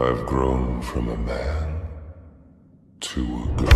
I've grown from a man to a girl.